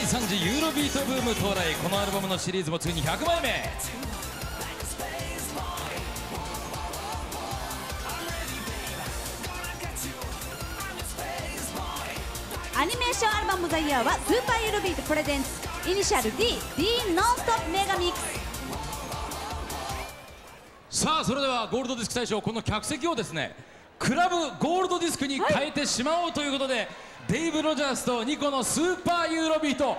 3次ユーロビートブーム到来。このアルバムのシリーズもついに100枚目。 Animation Album of the Year はスーパーユーロビートプレゼンツ。イニシャル D D ノンストップメガミックス。さあそれではゴールドディスク大賞この客席をですねクラブゴールドディスクに変えてしまおうということで、デイブ・ロジャースとニコのスーパーユーロビート。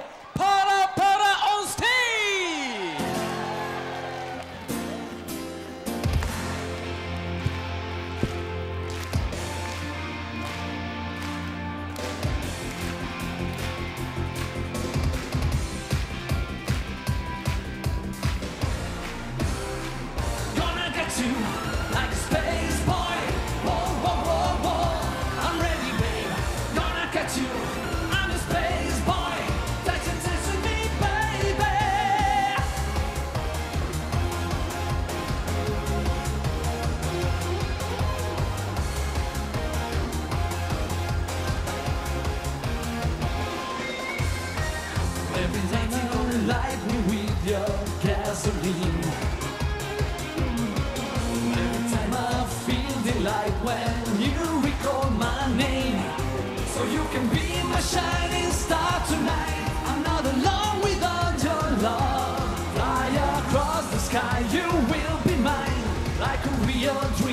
light me with your gasoline. Every time I feel delight when you recall my name. So you can be my shining star tonight. I'm not alone without your love. Fly across the sky, you will be mine like a real dream.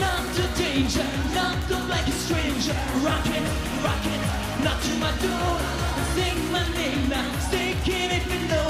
not the danger, not the like a stranger. Rocking, rocking, not to my door. Sing my name now, stick it if you know.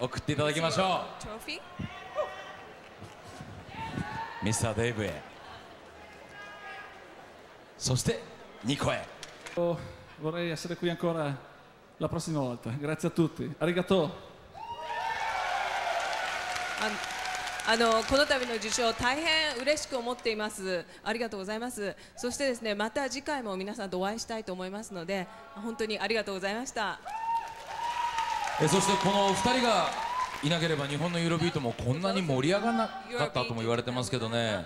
送っていただきましょ?うミスター・デイブへそしてニコへ Oh, Vorrei essere qui ancora la prossima volta. Grazie a tutti. Arigato. あのこの度の受賞大変嬉しく思っていますありがとうございますそしてですねまた次回も皆さんとお会いしたいと思いますので本当にありがとうございましたえそしてこのお二人がいなければ日本のユーロビートもこんなに盛り上がらなかったとも言われてますけどね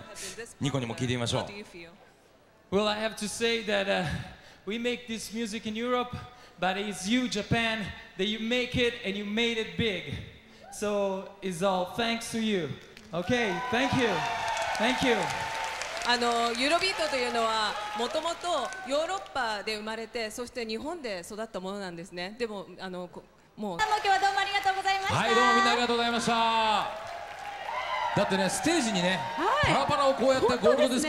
ニコにも聞いてみましょう? Well, I have to say that uh, we make this music in Europe, but it's you, Japan, that you make it and you made it big. So it's all thanks to you. Okay, thank you. Thank you. あのユーロビートというのはもともとヨーロッパで生まれてそして日本で育ったものなんですねでもあのこもう。今日はどうもありがとうございましたはいどうもみんなありがとうございました。だってねステージにね、はい。パラパラをこうやってゴールドディ